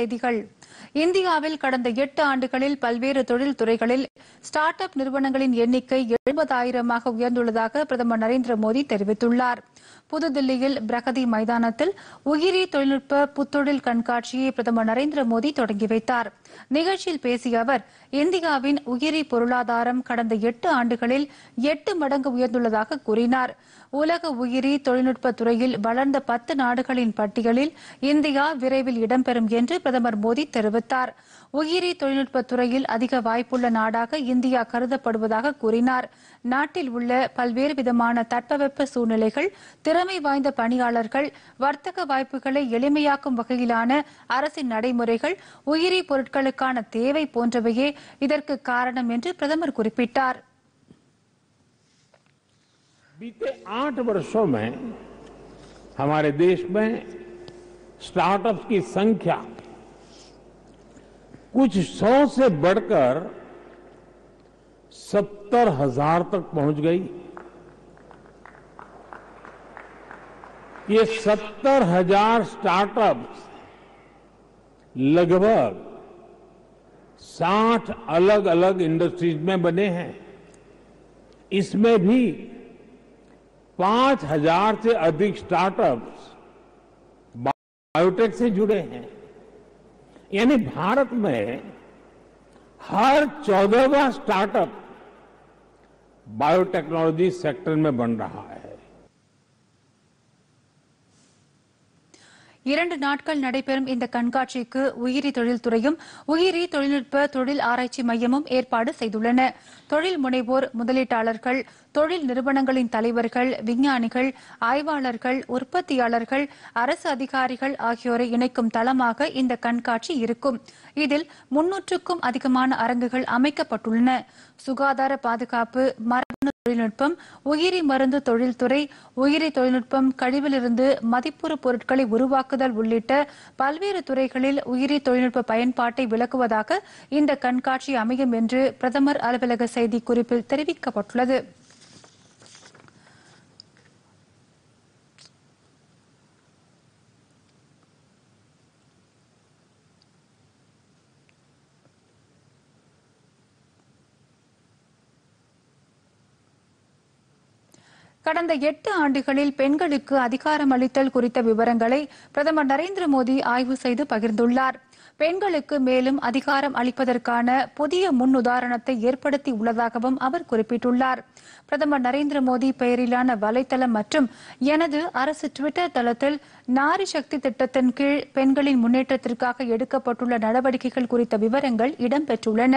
செய்திகள். இந்தியாவில் கடந்த எட்டு ஆண்டுகளில் பல்வேறு தொழில் துறைகளில் ஸ்டார்ட் அப் நிறுவனங்களின் எண்ணிக்கை எழுபதாயிரமாக உயர்ந்துள்ளதாக பிரதமர் நரேந்திர மோடி தெரிவித்துள்ளார். புதுதில்லியில் பிரகதி மைதானத்தில் உயிரி தொழில்நுட்ப புத்தொழில் கண்காட்சியை பிரதமர் நரேந்திர மோடி தொடங்கி வைத்தார். நிகழ்ச்சியில் பேசிய அவர் இந்தியாவின் உயிரி பொருளாதாரம் கடந்த எட்டு ஆண்டுகளில் எட்டு மடங்கு உயர்ந்துள்ளதாக கூறினார். உலக உயிரி தொழில்நுட்ப துறையில் வளர்ந்த பத்து நாடுகளின் பட்டியலில் இந்தியா விரைவில் இடம்பெறும் என்று பிரதமர் மோடி தெரிவித்தார். உயிரி தொழில்நுட்ப துறையில் அதிக வாய்ப்புள்ள நாடாக இந்தியா கருதப்படுவதாக கூறினார் நாட்டில் உள்ள பல்வேறு விதமான தட்பவெப்ப சூழ்நிலைகள் திறமை வாய்ந்த பணியாளர்கள் வர்த்தக வாய்ப்புகளை எளிமையாக்கும் வகையிலான அரசின் நடைமுறைகள் உயிரி பொருட்களுக்கான தேவை போன்றவையே இதற்கு காரணம் என்று பிரதமர் குறிப்பிட்டார் बीते आठ वर्षों में हमारे देश में स्टार्टअप्स की संख्या कुछ सौ से बढ़कर सत्तर हज़ार तक पहुँच गई। ये सत्तर हज़ार स्टार्टअप्स लगभग साठ अलग अलग इंडस्ट्रीज़ में बने हैं। इसमें भी पाँच हज़ार से अधिक स्टार्टअप्स बायोटेक से जुड़े हैं। यानी भारत में हर चौदहवा स्टार्टअप बायोटेक्नोलॉजी सेक्टर में बन रहा है। இரண்டு நாட்கள் நடைபெறும் இந்த கண்காட்சிக்கு உயிரி தொழில்துறையும் உயிரி தொழில்நுட்ப தொழில் ஆராய்ச்சி மையமும் ஏற்பாடு செய்துள்ளன. தொழில் முனைவோர் முதலீட்டாளர்கள் தொழில் நிறுவனங்களின் தலைவர்கள் விஞ்ஞானிகள் ஆய்வாளர்கள் உற்பத்தியாளர்கள் அரசு அதிகாரிகள் ஆகியோரை இணைக்கும் தளமாக இந்த கண்காட்சி இருக்கும். இதில் முன்னூற்றுக்கும் அதிகமான அரங்குகள் அமைக்கப்பட்டுள்ளன. சுகாதார பாதுகாப்பு தொழில்நுட்பம் உயிரி மருந்து தொழில்துறை உயிரி தொழில்நுட்பம் கழிவிலிருந்து மதிப்புறு பொருட்களை உருவாக்குதல் உள்ளிட்ட பல்வேறு துறைகளில் உயிரி தொழில்நுட்ப பயன்பாட்டை விளக்குவதாக இந்த கண்காட்சி அமையும் என்று பிரதமர் அலுவலக செய்திக்குறிப்பில் தெரிவிக்கப்பட்டுள்ளது. கடந்த எட்டு ஆண்டுகளில் பெண்களுக்கு அதிகாரம் அளித்தல் குறித்த விவரங்களை பிரதமர் நரேந்திர மோடி ஆய்வு செய்து பகிர்ந்துள்ளார். பெண்களுக்கு மேலும் அதிகாரம் அளிப்பதற்கான புதிய முன்னுதாரணத்தை ஏற்படுத்தி உள்ளதாகவும் அவர் குறிப்பிட்டுள்ளார். பிரதமர் நரேந்திர மோடி பெயரிலான வலைதளம் மற்றும் எனது அரசு டுவிட்டர் தளத்தில் நாரி சக்தி திட்டத்தின் கீழ் பெண்களின் முன்னேற்றத்திற்காக எடுக்கப்பட்டுள்ள நடவடிக்கைகள் குறித்த விவரங்கள் இடம்பெற்றுள்ளன.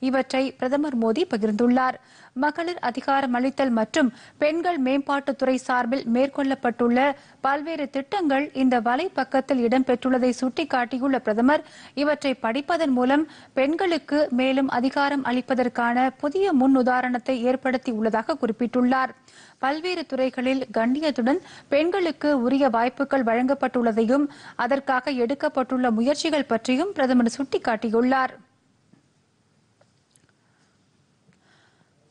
இவற்றை பிரதமர் மோடி பகிர்ந்துள்ளார். மகளிர் அதிகாரம் அளித்தல் மற்றும் பெண்கள் மேம்பாட்டுத்துறை சார்பில் மேற்கொள்ளப்பட்டுள்ள பல்வேறு திட்டங்கள் இந்த வலைப்பக்கத்தில் இடம்பெற்றுள்ளதை சுட்டிக்காட்டியுள்ள பிரதமர் இவற்றை படிப்பதன் மூலம் பெண்களுக்கு மேலும் அதிகாரம் அளிப்பதற்கான புதிய முன் உதாரணத்தை ஏற்படுத்தியுள்ளார் உள்ளதாக குறிப்பிட்டுள்ளார். பல்வேறு துறைகளில் கண்ணியத்துடன் பெண்களுக்கு உரிய வாய்ப்புகள் வழங்கப்பட்டுள்ளதையும் அதற்காக எடுக்கப்பட்டுள்ள முயற்சிகள் பற்றியும் பிரதமர் சுட்டிக்காட்டியுள்ளார்.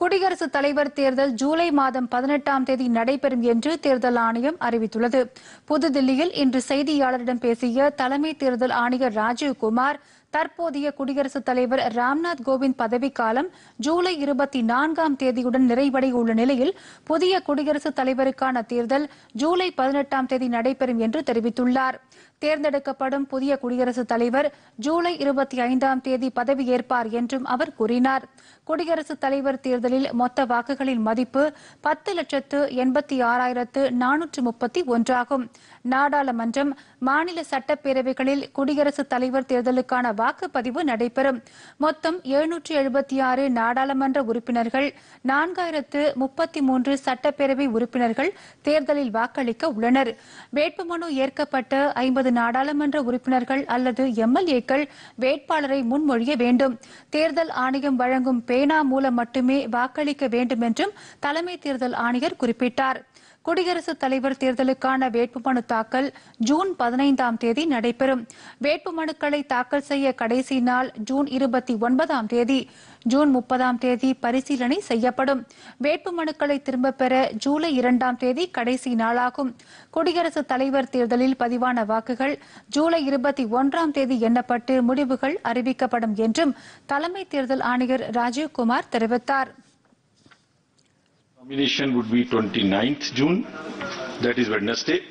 குடியரசுத் தலைவர் தேர்தல் ஜூலை மாதம் பதினெட்டாம் தேதி நடைபெறும் என்று தேர்தல் ஆணையம் அறிவித்துள்ளது. புதுதில்லியில் இன்று செய்தியாளரிடம் பேசிய தலைமை தேர்தல் ஆணையர் ராஜீவ் குமார் தற்போதைய குடியரசுத் தலைவர் ராம்நாத் கோவிந்த் பதவிக்காலம் ஜூலை இருபத்தி நான்காம் தேதியுடன் நிறைவடைய உள்ள நிலையில் புதிய குடியரசுத் தலைவருக்கான தேர்தல் ஜூலை பதினெட்டாம் தேதி நடைபெறும் என்று தெரிவித்துள்ளார். தேர்ந்தெடுக்கப்படும் புதிய குடியரசுத் தலைவர் ஜூலை இருபத்தி ஐந்தாம் தேதி பதவியேற்பார் என்றும் அவர் கூறினார். குடியரசுத் தலைவர் தேர்தலில் மொத்த வாக்குகளின் மதிப்பு பத்து லட்சத்து எண்பத்தி ஆறாயிரத்து நானூற்று முப்பத்தி ஒன்றாகும். நாடாளுமன்றம் மாநில சட்டப்பேரவைகளில் குடியரசுத் தலைவர் தேர்தலுக்கான வாக்குப்பதிவு நடைபெறும். மொத்தம் எழுநூற்று எழுபத்தி ஆறு நாடாளுமன்ற உறுப்பினர்கள் நான்காயிரத்து முப்பத்தி மூன்று சட்டப்பேரவை உறுப்பினர்கள் தேர்தலில் வாக்களிக்க உள்ளனர். வேட்புமனு ஏற்கப்பட்ட ஐம்பது நாடாளுமன்ற உறுப்பினர்கள் அல்லது எம்எல்ஏக்கள் வேட்பாளரை முன்மொழிய வேண்டும். தேர்தல் ஆணையம் வழங்கும் பேனா மூலம் மட்டுமே வாக்களிக்க வேண்டும் என்றும் தலைமை தேர்தல் ஆணையர் குறிப்பிட்டார். குடியரசுத் தலைவர் தேர்தலுக்கான வேட்புமனு தாக்கல் ஜூன் பதினைந்தாம் தேதி நடைபெறும். வேட்புமனுக்களை தாக்கல் செய்ய கடைசி நாள் ஜூன் இருபத்தி ஒன்பதாம் தேதி ஜூன் முப்பதாம் தேதி பரிசீலனை செய்யப்படும். வேட்புமனுக்களை திரும்பப் பெற ஜூலை இரண்டாம் தேதி கடைசி நாளாகும். குடியரசுத் தலைவர் தேர்தலில் பதிவான வாக்குகள் ஜூலை இருபத்தி ஒன்றாம் தேதி எண்ணப்பட்டு முடிவுகள் அறிவிக்கப்படும் என்றும் தலைமை தேர்தல் ஆணையர் ராஜீவ்குமார் தெரிவித்தார். Nomination would be 29th June, that is Wednesday.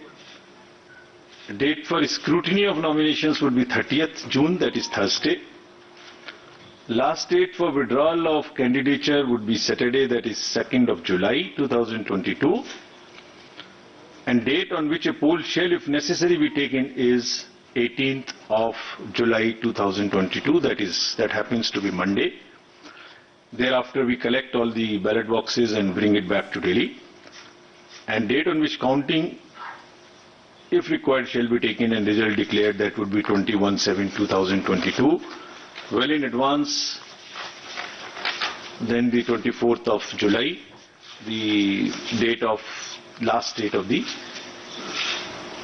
Date for scrutiny of nominations would be 30th June, that is Thursday. Last date for withdrawal of candidature would be Saturday, that is 2nd of July 2022. And date on which a poll shall, if necessary, be taken is 18th of July 2022, that is, that happens to be Monday. Thereafter, we collect all the ballot boxes and bring it back to Delhi. And date on which counting, if required, shall be taken and result declared, that would be 21-7-2022. Well in advance, then the 24th of July, the date of, last date of the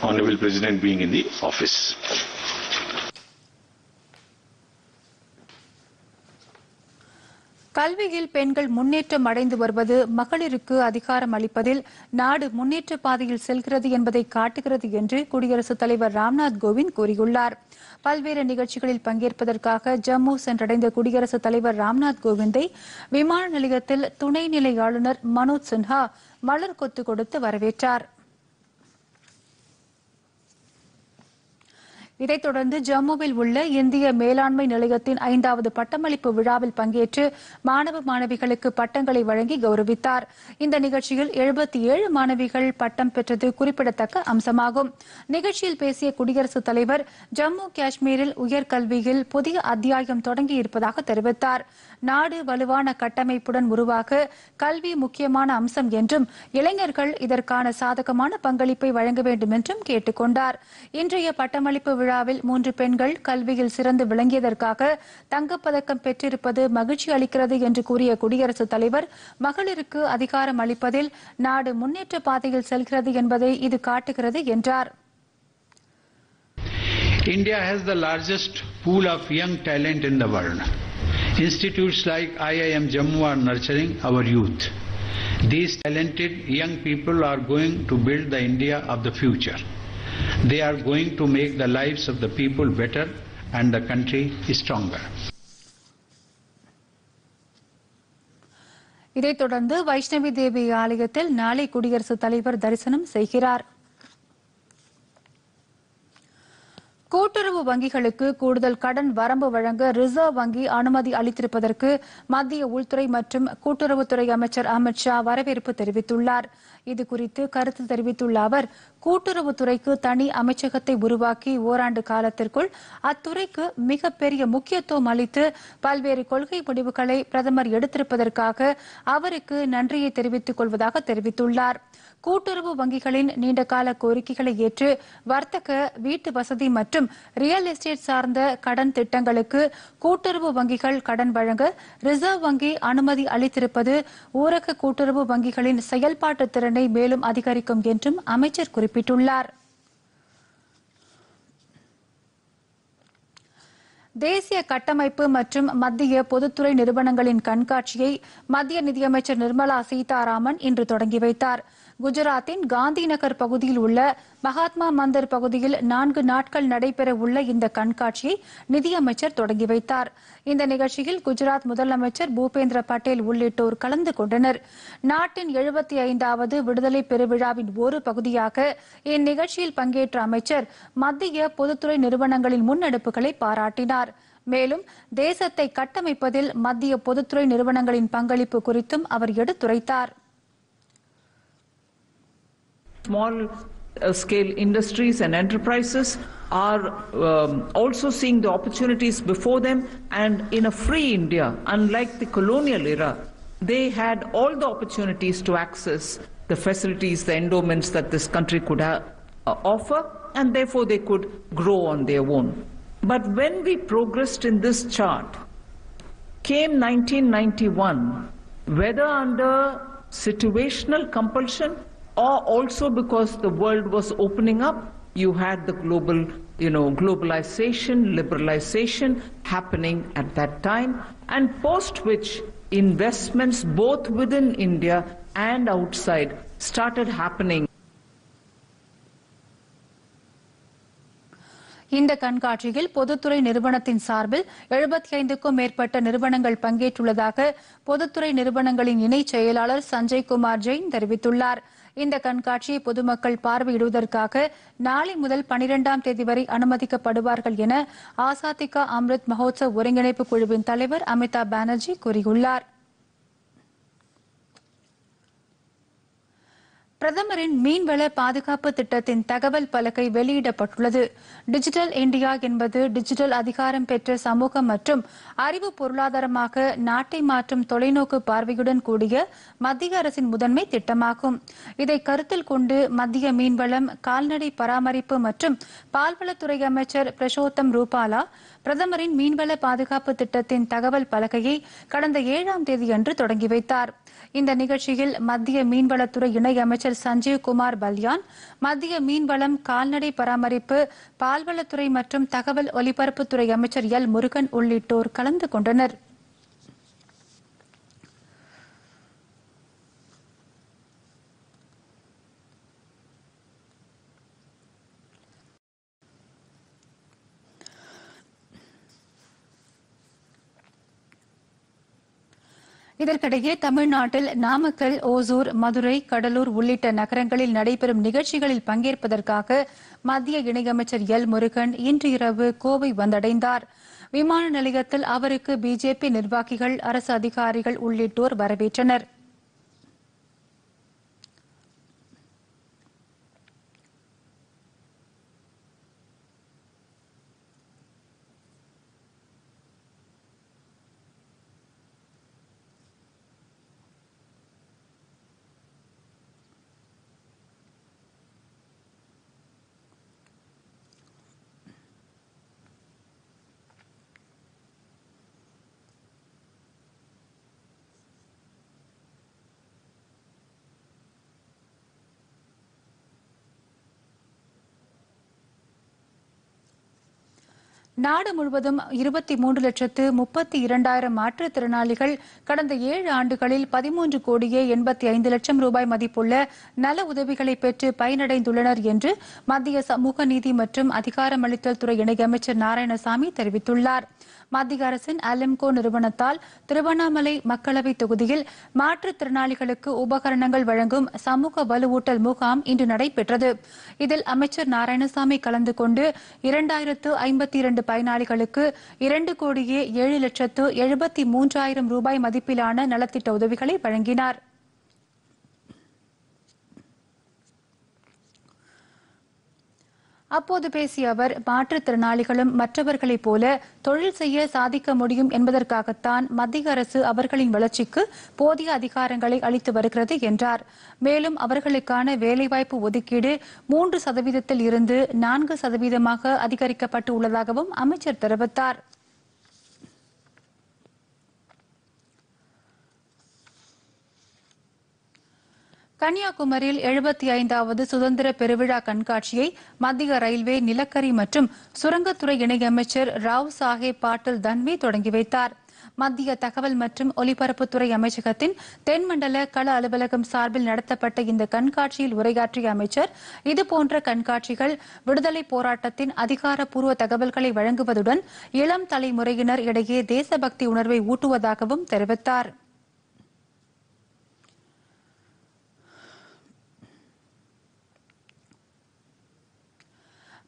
Honorable President being in the office. கல்வியில் பெண்கள் முன்னேற்றம் அடைந்து வருவது மகளிருக்கு அதிகாரம் அளிப்பதில் நாடு முன்னேற்ற பாதையில் செல்கிறது என்பதை காட்டுகிறது என்று குடியரசுத் தலைவர் ராம்நாத் கோவிந்த் கூறியுள்ளார். பல்வேறு நிகழ்ச்சிகளில் பங்கேற்பதற்காக ஜம்மு சென்றடைந்த குடியரசுத் தலைவர் ராம்நாத் கோவிந்தை விமான நிலையத்தில் துணைநிலை ஆளுநர் மனோஜ் சின்ஹா மலர் கொத்து கொடுத்து வரவேற்றார். இதைத் தொடர்ந்து ஜம்முவில் உள்ள இந்திய மேலாண்மை நிலையத்தின் ஐந்தாவது பட்டமளிப்பு விழாவில் பங்கேற்று மாணவ மாணவிகளுக்கு பட்டங்களை வழங்கி கௌரவித்தார். இந்த நிகழ்ச்சியில் எழுபத்தி ஏழு மாணவிகள் பட்டம் பெற்றது குறிப்பிடத்தக்க அம்சமாகும். நிகழ்ச்சியில் பேசிய குடியரசுத் தலைவர் ஜம்மு காஷ்மீரில் உயர்கல்வியில் புதிய அத்தியாயம் தொடங்கியிருப்பதாக தெரிவித்தார். நாடு வலுவான கட்டமைப்புடன் உருவாக கல்வி முக்கியமான அம்சம் என்றும் இளைஞர்கள் இதற்கான சாதகமான பங்களிப்பை வழங்க வேண்டும் என்றும் கேட்டுக் கொண்டார். இன்றைய பட்டமளிப்பு விழாவில் மூன்று பெண்கள் கல்வியில் சிறந்து விளங்கியதற்காக தங்கப்பதக்கம் பெற்றிருப்பது மகிழ்ச்சி அளிக்கிறது என்று கூறிய குடியரசுத் தலைவர் மகளிருக்கு அதிகாரம் அளிப்பதில் நாடு முன்னேற்ற பாதையில் செல்கிறது என்பதை இது காட்டுகிறது என்றார் India has the largest pool of young talent in the world. Institutes like IIM Jammu are nurturing our youth. These talented young people are going to build the India of the future. They are going to make the lives of the people better and the country stronger. இதைத் தொடர்ந்து வைஷ்ணவி தேவி ஆலயத்தில் நாளை குடியரசுத் தலைவர் தரிசனம் செய்கிறார் கூட்டுறவு வங்கிகளுக்கு கூடுதல் கடன் வரம்பு வழங்க ரிசர்வ் வங்கி அனுமதி அளித்திருப்பதற்கு மத்திய உள்துறை மற்றும் கூட்டுறவுத்துறை அமைச்சர் அமித் ஷா வரவேற்பு தெரிவித்துள்ளார் இது குறித்து கருத்து தெரிவித்துள்ள அவர் கூட்டுறவுத்துறைக்கு தனி அமைச்சகத்தை உருவாக்கி ஓராண்டு காலத்திற்குள் அத்துறைக்கு மிகப்பெரிய முக்கியத்துவம் அளித்து பல்வேறு கொள்கை முடிவுகளை பிரதமர் எடுத்திருப்பதற்காக அவருக்கு நன்றியை தெரிவித்துக் கொள்வதாக தெரிவித்துள்ளார். கூட்டுறவு வங்கிகளின் நீண்டகால கோரிக்கைகளை ஏற்று வர்த்தக வீட்டு வசதி மற்றும் ரியல் எஸ்டேட் சார்ந்த கடன் திட்டங்களுக்கு கூட்டுறவு வங்கிகள் கடன் வழங்க ரிசர்வ் வங்கி அனுமதி அளித்திருப்பது ஊரக கூட்டுறவு வங்கிகளின் செயல்பாட்டு திறன் மேலும் அதிகரிக்கும் என்றும் அமைச்சர் குறிப்பிட்டுள்ளார். தேசிய கட்டமைப்பு மற்றும் மத்திய பொதுத்துறை நிறுவனங்களின் கண்காட்சியை மத்திய நிதியமைச்சர் நிர்மலா சீதாராமன் இன்று தொடங்கி வைத்தார். குஜராத்தின் காந்தி நகர் பகுதியில் உள்ள மகாத்மா மந்தர் பகுதியில் நான்கு நாட்கள் நடைபெற உள்ள இந்த கண்காட்சியை நிதியமைச்சர் தொடங்கி வைத்தார். இந்த நிகழ்ச்சியில் குஜராத் முதலமைச்சர் பூபேந்திர பட்டேல் உள்ளிட்டோர் கலந்து கொண்டனர். நாட்டின் எழுபத்தி ஐந்தாவது விடுதலை பெருவிழாவின் ஒரு பகுதியாக இந்நிகழ்ச்சியில் பங்கேற்ற அமைச்சர் மத்திய பொதுத்துறை நிறுவனங்களின் முன்னெடுப்புகளை பாராட்டினார். மேலும் தேசத்தை கட்டமைப்பதில் மத்திய பொதுத்துறை நிறுவனங்களின் பங்களிப்பு குறித்தும் அவர் எடுத்துரைத்தார். Small uh, scale industries and enterprises are um, also seeing the opportunities before them and in a free India, unlike the colonial era, they had all the opportunities to access the facilities, the endowments that this country could ha- uh, offer and therefore they could grow on their own. But when we progressed in this chart, came 1991, whether under situational compulsion or also because the world was opening up. You had the global, you know, globalization, liberalization happening at that time, and post which investments both within India and outside started happening. இந்த கண்காட்சியில் பொதுத்துறை நிறுவனத்தின் சார்பில் எழுபத்தி ஐந்துக்கும் மேற்பட்ட நிறுவனங்கள் பங்கேற்றுள்ளதாக பொதுத்துறை நிறுவனங்களின் இணைச் செயலாளர் சஞ்சய் குமார் ஜெயின் தெரிவித்துள்ளார். இந்த கண்காட்சியை பொதுமக்கள் பார்வையிடுவதற்காக நாளை முதல் பனிரெண்டாம் தேதி வரை அனுமதிக்கப்படுவார்கள் என ஆசாதிகா அம்ரித் மகோத்சவ் ஒருங்கிணைப்பு குழுவின் தலைவர் அமிதாப் பானர்ஜி கூறியுள்ளார். பிரதமரின் மீன்வள பாதுகாப்பு திட்டத்தின் தகவல் பலகை வெளியிடப்பட்டுள்ளது. டிஜிட்டல் இந்தியா என்பது டிஜிட்டல் அதிகாரம் பெற்ற சமூகம் மற்றும் அறிவு பொருளாதாரமாக நாட்டை மாற்றும் தொலைநோக்கு பார்வையுடன் கூடிய மத்திய அரசின் முதன்மை திட்டமாகும். இதை கருத்தில் கொண்டு மத்திய மீன்வளம் கால்நடை பராமரிப்பு மற்றும் பால்வளத்துறை அமைச்சர் பிரசோத்தம் ரூபாலா பிரதமரின் மீன்வள பாதுகாப்பு திட்டத்தின் தகவல் பலகையை கடந்த ஏழாம் தேதியன்று தொடங்கி வைத்தார். இந்த நிகழ்ச்சியில் மத்திய மீன்வளத்துறை இணை அமைச்சர் சஞ்சீவ் குமார் பல்யான் மத்திய மீன்வளம் கால்நடை பராமரிப்பு பால்வளத்துறை மற்றும் தகவல் ஒலிபரப்புத்துறை அமைச்சர் எல் முருகன் உள்ளிட்டோர் கலந்து கொண்டனர். இதற்கிடையே தமிழ்நாட்டில் நாமக்கல் ஓசூர் மதுரை கடலூர் உள்ளிட்ட நகரங்களில் நடைபெறும் நிகழ்ச்சிகளில் பங்கேற்பதற்காக மத்திய இணையமைச்சர் எல் முருகன் இன்று இரவு கோவை வந்தடைந்தார். விமான நிலையத்தில் அவருக்கு பிஜேபி நிர்வாகிகள் அரசு அதிகாரிகள் உள்ளிட்டோர் வரவேற்றனர். நாடு முழுவதும் இருபத்தி மூன்று லட்சத்து முப்பத்தி இரண்டாயிரம் மாற்றுத்திறனாளிகள் கடந்த ஏழு ஆண்டுகளில் பதிமூன்று கோடியே எண்பத்தி ஐந்து லட்சம் ரூபாய் மதிப்புள்ள நல உதவிகளை பெற்று பயனடைந்துள்ளனர் என்று மத்திய சமூக நீதி மற்றும் அதிகாரமளித்தல் துறை இணையமைச்சர் நாராயணசாமி தெரிவித்துள்ளார். மத்திய அரசின் அலிம்கோ நிறுவனத்தால் திருவண்ணாமலை மக்களவை தொகுதியில் மாற்றுத்திறனாளிகளுக்கு உபகரணங்கள் வழங்கும் சமூக வலுவூட்டல் முகாம் இன்று நடைபெற்றது. இதில் அமைச்சர் நாராயணசாமி கலந்து கொண்டு இரண்டாயிரத்து ஐம்பத்தி இரண்டு பயனாளிகளுக்கு இரண்டு கோடியே ஏழு லட்சத்து எழுபத்தி மூன்றாயிரம் ரூபாய் மதிப்பிலான நலத்திட்ட உதவிகளை வழங்கினார். அப்போது பேசிய அவர் மாற்றுத்திறனாளிகளும் மற்றவர்களைப் போல தொழில் செய்ய சாதிக்க முடியும் என்பதற்காகத்தான் மத்திய அரசு அவர்களின் வளர்ச்சிக்கு போதிய அதிகாரங்களை அளித்து வருகிறது என்றார். மேலும் அவர்களுக்கான வேலைவாய்ப்பு ஒதுக்கீடு மூன்று சதவீதத்தில் இருந்து நான்கு சதவீதமாக அதிகரிக்கப்பட்டு உள்ளதாகவும் அமைச்சர் தெரிவித்தார். கன்னியாகுமரியில் எழுபத்தி ஐந்தாவது சுதந்திர பெருவிழா கண்காட்சியை மத்திய ரயில்வே நிலக்கரி மற்றும் சுரங்கத்துறை இணையமைச்சர் ராவ் சாஹேப் பாட்டில் தன்வி தொடங்கி வைத்தார். மத்திய தகவல் மற்றும் ஒலிபரப்புத்துறை அமைச்சகத்தின் தென்மண்டல கள அலுவலகம் சார்பில் நடத்தப்பட்ட இந்த கண்காட்சியில் உரையாற்றிய அமைச்சர் இதுபோன்ற கண்காட்சிகள் விடுதலை போராட்டத்தின் அதிகாரப்பூர்வ தகவல்களை வழங்குவதுடன் இளம் தலைமுறையினர் இடையே தேசபக்தி உணர்வை ஊட்டுவதாகவும் தெரிவித்தார்.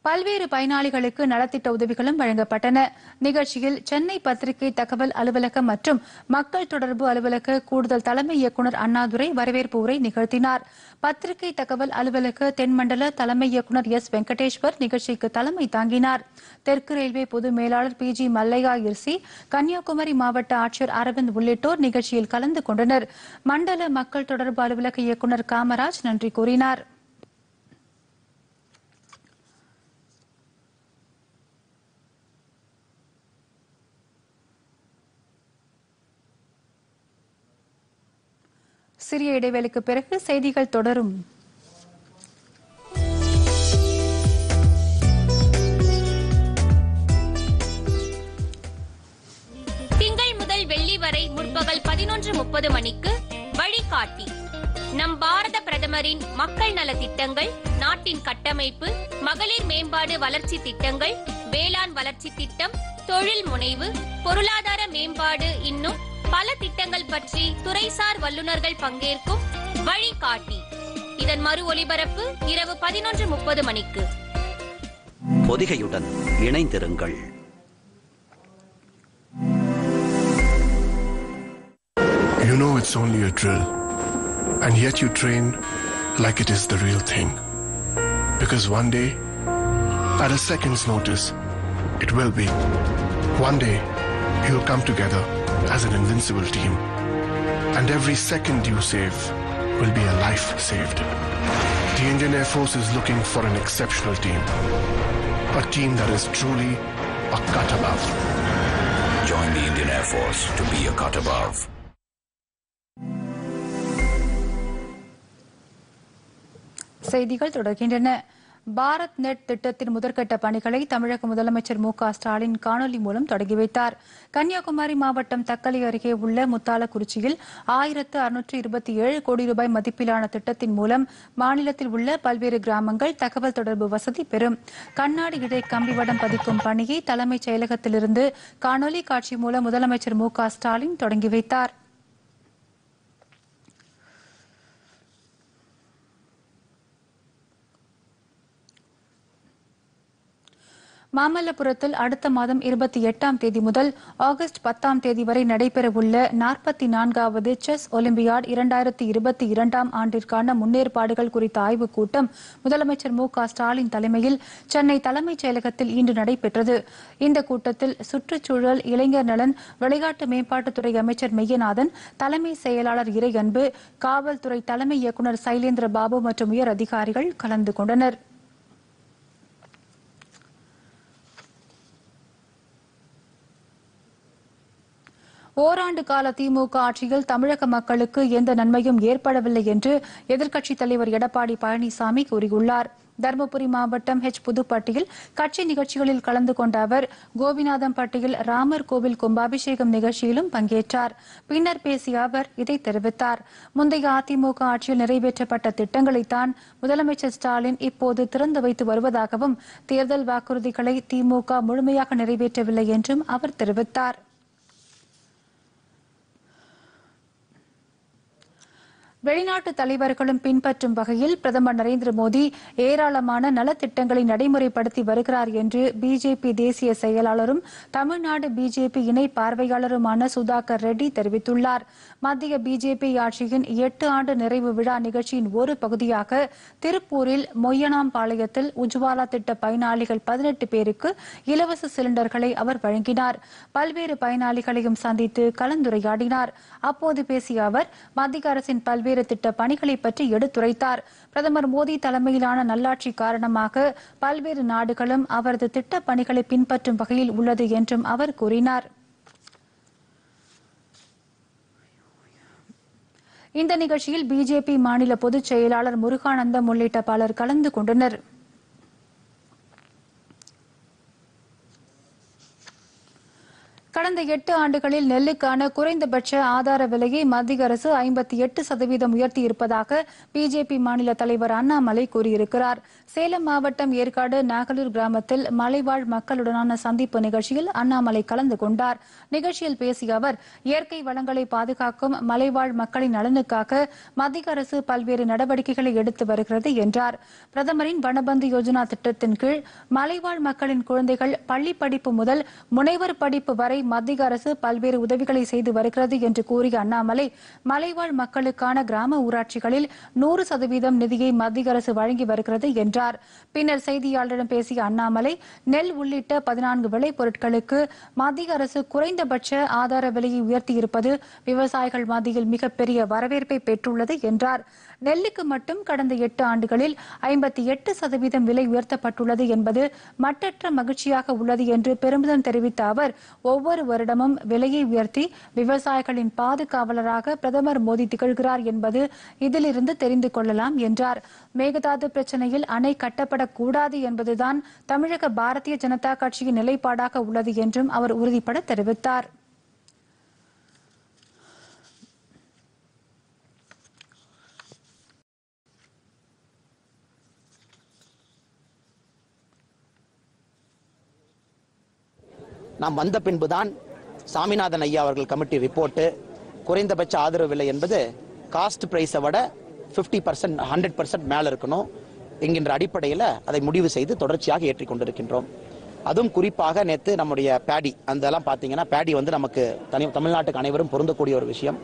பல்வேறு பயனாளிகளுக்கு நலத்திட்ட உதவிகளும் வழங்கப்பட்டன. நிகழ்ச்சியில் சென்னை பத்திரிகை தகவல் அலுவலகம் மற்றும் மக்கள் தொடர்பு அலுவலக கூடுதல் தலைமை இயக்குநர் அண்ணாதுரை வரவேற்பு உரை நிகழ்த்தினார். பத்திரிகை தகவல் அலுவலக தென்மண்டல தலைமை இயக்குநர் எஸ். வெங்கடேஸ்வர் நிகழ்ச்சிக்கு தலைமை தாங்கினார். தெற்கு ரயில்வே பொது மேலாளர் பி. ஜி. மல்லையா இர்சி கன்னியாகுமரி மாவட்ட ஆட்சியர் அரவிந்த் உள்ளிட்டோர் நிகழ்ச்சியில் கலந்து கொண்டனர். மண்டல மக்கள் தொடர்பு அலுவலக இயக்குநர் காமராஜ் நன்றி கூறினார். சிறிய இடைவேளைக்கு பிறகு செய்திகள் தொடரும். திங்கள் முதல் வெள்ளி வரை முற்பகல் பதினொன்று முப்பது மணிக்கு வழிகாட்டி. நம் பாரத பிரதமரின் மக்கள் நல திட்டங்கள் நாட்டின் கட்டமைப்பு மகளிர் மேம்பாடு வளர்ச்சி திட்டங்கள் வேளாண் வளர்ச்சி திட்டம் தொழில் முனைவு பொருளாதார மேம்பாடு இன்னும் பல திட்டங்கள் பற்றி துறைசார் வல்லுநர்கள் பங்கேற்கும் வழிகாட்டி இதன் மறு ஒலிபரப்பு இரவு பதினொன்று முப்பது மணிக்கு பொதிகையுடன் இணைந்திருங்கள் You know it's only a drill, and yet you train like it is the real thing. Because one day, at a second's notice, it will be. One day, you'll come together as an invincible team. And every second you save will be a life saved. The Indian Air Force is looking for an exceptional team. A team that is truly a cut above. Join the Indian Air Force to be a cut above. ചെയ്തികൾ തുടർക്കിൻ്റെ Bharat net திட்டத்தின் முதற்கட்ட பணிகளை தமிழக முதலமைச்சர் மு ஸ்டாலின் காணொலி மூலம் தொடங்கி வைத்தார். கன்னியாகுமரி மாவட்டம் தக்கலை அருகே உள்ள முத்தாலக்குறிச்சியில் ஆயிரத்து அறுநூற்று இருபத்தி ஏழு கோடி ரூபாய் மதிப்பிலான திட்டத்தின் மூலம் மாநிலத்தில் உள்ள பல்வேறு கிராமங்கள் தகவல் தொடர்பு வசதி பெறும். கண்ணாடி இடை கம்பிவடம் பதிக்கும் பணியை தலைமைச் செயலகத்திலிருந்து காணொலி காட்சி மூலம் முதலமைச்சர் மு ஸ்டாலின் தொடங்கி வைத்தார். மாமல்லபுரத்தில் அடுத்த மாதம் இருபத்தி எட்டாம் தேதி முதல் ஆகஸ்ட் பத்தாம் தேதி வரை நடைபெறவுள்ள நாற்பத்தி நான்காவது செஸ் ஒலிம்பியாட் இரண்டாயிரத்தி இருபத்தி இரண்டாம் ஆண்டிற்கான முன்னேற்பாடுகள் குறித்த ஆய்வுக் கூட்டம் முதலமைச்சர் மு க ஸ்டாலின் தலைமையில் சென்னை தலைமைச் செயலகத்தில் இன்று நடைபெற்றது. இந்த கூட்டத்தில் சுற்றுச்சூழல் இளைஞர் நலன் விளையாட்டு மேம்பாட்டுத்துறை அமைச்சர் மெய்யநாதன் தலைமை செயலாளர் இறையன்பு காவல்துறை தலைமை இயக்குநர் சைலேந்திர பாபு மற்றும் உயர் அதிகாரிகள் கலந்து கொண்டனர். ஓராண்டு கால திமுக ஆட்சியில் தமிழக மக்களுக்கு எந்த நன்மையும் ஏற்படவில்லை என்று எதிர்க்கட்சித் தலைவர் எடப்பாடி பழனிசாமி கூறியுள்ளார். தருமபுரி மாவட்டம் ஹெச் புதுப்பட்டியில் கட்சி நிகழ்ச்சிகளில் கலந்து கொண்ட அவர் கோபிநாதம்பட்டியில் ராமர் கோவில் கும்பாபிஷேகம் நிகழ்ச்சியிலும் பங்கேற்றார். பின்னர் பேசிய அவர் இதை தெரிவித்தார். முந்தைய அதிமுக ஆட்சியில் நிறைவேற்றப்பட்ட திட்டங்களைத்தான் முதலமைச்சர் ஸ்டாலின் இப்போது திறந்து வைத்து வருவதாகவும் தேர்தல் வாக்குறுதிகளை திமுக முழுமையாக நிறைவேற்றவில்லை என்றும் அவர் தெரிவித்தார். வெளிநாட்டு தலைவர்களும் பின்பற்றும் வகையில் பிரதமர் நரேந்திர மோடி ஏராளமான நலத்திட்டங்களை நடைமுறைப்படுத்தி வருகிறார் என்று பிஜேபி தேசிய செயலாளரும் தமிழ்நாடு பிஜேபி இணை பார்வையாளருமான சுதாகர் ரெட்டி தெரிவித்துள்ளார். மத்திய பிஜேபி ஆட்சியின் எட்டு ஆண்டு நிறைவு விழா நிகழ்ச்சியின் ஒரு பகுதியாக திருப்பூரில் மொய்யனாம்பாளையத்தில் உஜ்வாலா திட்ட பயனாளிகள் பதினெட்டு பேருக்கு இலவச சிலிண்டர்களை அவர் வழங்கினார். பல்வேறு பயனாளிகளையும் சந்தித்து கலந்துரையாடினார். அப்போது பேசிய அவர் மத்திய அரசின் பல்வேறு திட்ட பணிகளை பற்றி எடுத்துரைத்தார். பிரதமர் மோடி தலைமையிலான நல்லாட்சி காரணமாக பல்வேறு நாடுகளும் அவரது திட்ட பணிகளை பின்பற்றும் வகையில் உள்ளது என்றும் அவர் கூறினார். இந்த நிகழ்ச்சியில் பிஜேபி மாநில பொதுச் செயலாளர் முருகானந்தம் உள்ளிட்ட பலர் கலந்து கொண்டனர். கடந்த எட்டு ஆண்டுகளில் நெல்லுக்கான குறைந்தபட்ச ஆதார விலையை மத்திய அரசு ஐம்பத்தி எட்டு சதவீதம் உயர்த்தியிருப்பதாக பிஜேபி மாநில தலைவர் அண்ணாமலை கூறியிருக்கிறார். சேலம் மாவட்டம் ஏற்காடு நாகலூர் கிராமத்தில் மலைவாழ் மக்களுடனான சந்திப்பு நிகழ்ச்சியில் அண்ணாமலை கலந்து கொண்டார். நிகழ்ச்சியில் பேசிய அவர் இயற்கை வளங்களை பாதுகாக்கும் மலைவாழ் மக்களின் நலனுக்காக மத்திய அரசு பல்வேறு நடவடிக்கைகளை எடுத்து வருகிறது என்றார். பிரதமரின் வனபந்து யோஜனா திட்டத்தின் கீழ் மலைவாழ் மக்களின் குழந்தைகள் பள்ளி படிப்பு முதல் முனைவர் படிப்பு வரை மத்திய அரசு பல்வேறு உதவிகளை செய்து வருகிறது என்று கூறிய அண்ணாமலை மலைவாழ் மக்களுக்கான கிராம ஊராட்சிகளில் நூறு சதவீதம் நிதியை மத்திய அரசு வழங்கி வருகிறது என்றார். பின்னர் செய்தியாளரிடம் பேசிய அண்ணாமலை நெல் உள்ளிட்ட பதினான்கு விளைபொருட்களுக்கு மத்திய அரசு குறைந்தபட்ச ஆதார விலையை உயர்த்தியிருப்பது விவசாயிகள் மத்தியில் மிகப்பெரிய வரவேற்பை பெற்றுள்ளது என்றார். நெல்லுக்கு மட்டும் கடந்த எட்டு ஆண்டுகளில் ஐம்பத்தி எட்டு சதவீதம் விலை உயர்த்தப்பட்டுள்ளது என்பது மட்டற்ற மகிழ்ச்சியாக உள்ளது என்று பெருமிதம் தெரிவித்த அவர் ஒவ்வொரு வருடமும் விலையை உயர்த்தி விவசாயிகளின் பாதுகாவலராக பிரதமர் மோடி திகழ்கிறார் என்பது இதிலிருந்து தெரிந்து கொள்ளலாம் என்றார். மேகதாது பிரச்சனையில் அணை கட்டப்படக்கூடாது என்பதுதான் தமிழக பாரதிய ஜனதா கட்சியின் நிலைப்பாடாக உள்ளது என்றும் அவர் உறுதிபட தெரிவித்தார். நாம் வந்த பின்புதான் சாமிநாதன் ஐயா அவர்கள் கமிட்டி ரிப்போர்ட்டு குறைந்தபட்ச ஆதரவு விலை என்பது காஸ்ட் பிரைஸை விட ஃபிஃப்டி பர்சன்ட் ஹண்ட்ரட் பர்சன்ட் மேலே இருக்கணும் என்கின்ற அடிப்படையில் அதை முடிவு செய்து தொடர்ச்சியாக ஏற்றிக்கொண்டிருக்கின்றோம் அதுவும் குறிப்பாக நேற்று நம்முடைய பேடி அதெல்லாம் பார்த்தீங்கன்னா பேடி வந்து நமக்கு தனி தமிழ்நாட்டுக்கு அனைவரும் பொருந்தக்கூடிய ஒரு விஷயம்.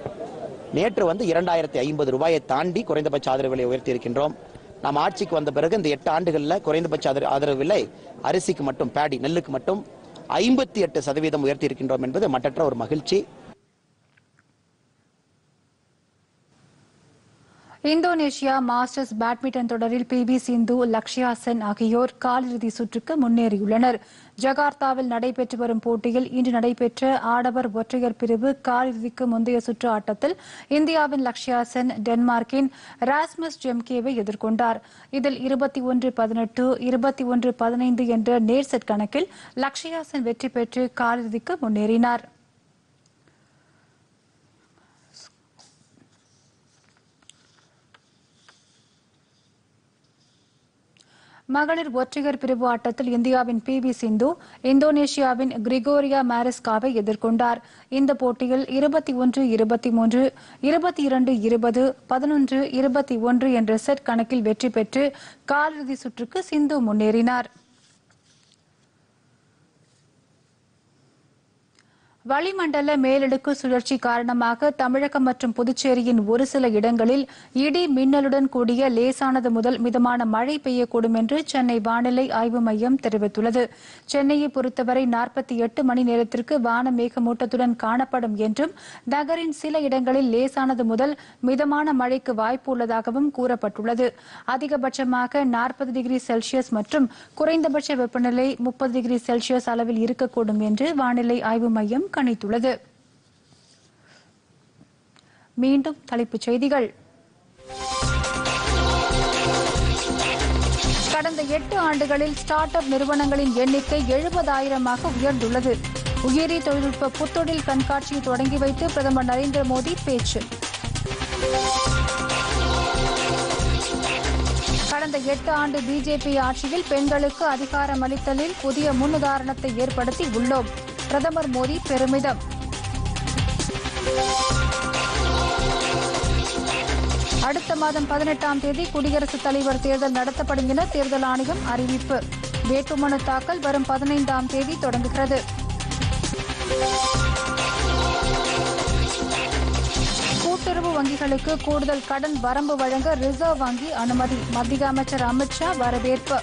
நேற்று வந்து இரண்டாயிரத்தி ஐம்பது ரூபாயை தாண்டி குறைந்தபட்ச ஆதரவு விலை உயர்த்தி இருக்கின்றோம் நாம் ஆட்சிக்கு வந்த பிறகு இந்த எட்டு ஆண்டுகளில் குறைந்தபட்ச ஆதரவு விலை அரிசிக்கு மட்டும் பேடி நெல்லுக்கு மட்டும் ஐம்பத்தி எட்டு சதவீதம் உயர்த்தி இருக்கின்றோம் என்பது மற்றற்ற ஒரு மகிழ்ச்சி. இந்தோனேஷியா மாஸ்டர்ஸ் பேட்மிண்டன் தொடரில் பி. வி. சிந்து லக்ஷயா சென் ஆகியோர் காலிறுதி சுற்றுக்கு முன்னேறியுள்ளனர். ஜகார்த்தாவில் நடைபெற்று வரும் போட்டியில் இன்று நடைபெற்ற ஆடவர் ஒற்றையர் பிரிவு காலிறுதிக்கு முந்தைய சுற்று ஆட்டத்தில் இந்தியாவின் லக்ஷயா சென் டென்மார்க்கின் ராஸ்மஸ் ஜெம்கேவை எதிர்கொண்டார். இதில் இருபத்தி ஒன்று பதினெட்டு இருபத்தி ஒன்று பதினைந்து என்ற நேர் செட் கணக்கில் லக்ஷயா சென் வெற்றி பெற்று காலிறுதிக்கு முன்னேறினார். மகளிர் ஒற்றையர் பிரிவு ஆட்டத்தில் இந்தியாவின் பி வி சிந்து இந்தோனேஷியாவின் கிரிகோரியா மாரிஸ்காவை எதிர்கொண்டார். இந்த போட்டியில் இருபத்தி ஒன்று இருபத்தி மூன்று இருபத்தி இரண்டு இருபது பதினொன்று இருபத்தி ஒன்று என்ற செட் கணக்கில் வெற்றி பெற்று காலிறுதி சுற்றுக்கு சிந்து முன்னேறினார். வளிமண்டல மேலடுக்கு சுழற்சி காரணமாக தமிழகம் மற்றும் புதுச்சேரியின் ஒரு சில இடங்களில் இடி மின்னலுடன் கூடிய லேசானது முதல் மிதமான மழை பெய்யக்கூடும் என்று சென்னை வானிலை ஆய்வு மையம் தெரிவித்துள்ளது. சென்னையை பொறுத்தவரை நாற்பத்தி எட்டு மணி நேரத்திற்கு வான மேகமூட்டத்துடன் காணப்படும் என்றும் நகரின் சில இடங்களில் லேசானது முதல் மிதமான மழைக்கு வாய்ப்பு உள்ளதாகவும் கூறப்பட்டுள்ளது. அதிகபட்சமாக நாற்பது டிகிரி செல்சியஸ் மற்றும் குறைந்தபட்ச வெப்பநிலை முப்பது டிகிரி செல்சியஸ் அளவில் இருக்கக்கூடும் என்று வானிலை ஆய்வு மையம் கணித்துள்ளது. மீண்டும் தலைப்புச் செய்திகள். கடந்த எட்டு ஆண்டுகளில் ஸ்டார்ட் அப் நிறுவனங்களின் எண்ணிக்கை எழுபதாயிரமாக உயர்ந்துள்ளது. உயிரி தொழில்நுட்ப புத்தொழில் கண்காட்சியை தொடங்கி வைத்து பிரதமர் நரேந்திர மோடி பேச்சு. கடந்த எட்டு ஆண்டு பிஜேபி ஆட்சியில் பெண்களுக்கு அதிகாரம் அளித்தலில் புதிய முன்னுதாரணத்தை ஏற்படுத்தி உள்ளோம் பிரதமர் மோடி பெருமிதம். அடுத்த மாதம் பதினெட்டாம் தேதி குடியரசுத் தலைவர் தேர்தல் நடத்தப்படும் என தேர்தல் ஆணையம் அறிவிப்பு. வேட்புமனு தாக்கல் வரும் பதினைந்தாம் தேதி தொடங்குகிறது. கூட்டுறவு வங்கிகளுக்கு கூடுதல் கடன் வரம்பு வழங்க ரிசர்வ் வங்கி அனுமதி. மத்திய அமைச்சர் அமித்ஷா வரவேற்பு.